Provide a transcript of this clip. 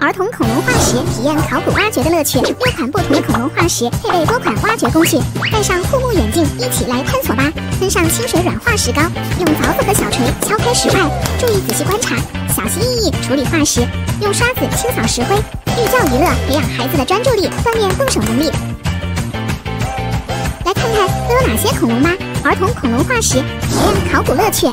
儿童恐龙化石体验考古挖掘的乐趣六款不同的恐龙化石配备多款挖掘工具戴上护目眼镜一起来探索吧。喷上清水软化石膏用凿子和小锤敲开石块注意仔细观察。小心翼翼处理化石用刷子清扫石灰寓教于乐培养孩子的专注力锻炼动手能力。来看看都有哪些恐龙吧儿童恐龙化石体验考古乐趣。